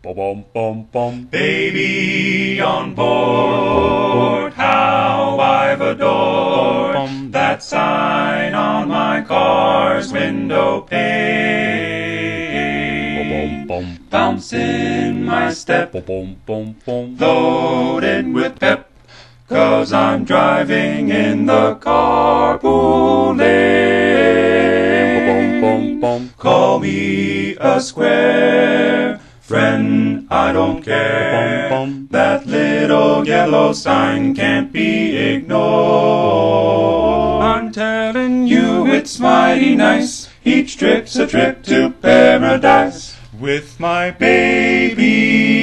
Bum bum bum. Baby on board, how I've adored that sign on my car's window pane. Bum Bounce in my step, bum bum bum. loaded with pep, cause I'm driving in the carpool lane. Bum bum. Call me a square friend, I don't care. That little yellow sign can't be ignored. I'm telling you, it's mighty nice. Each trip's a trip to paradise with my baby.